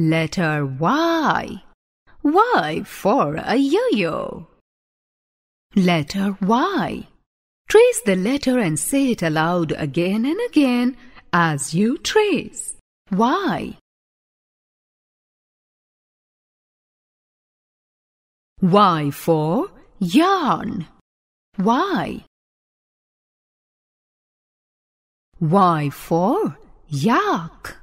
Letter Y. Y for a yo-yo. Letter Y. Trace the letter and say it aloud again and again as you trace. Y. Y for yarn. Y. Y for yak.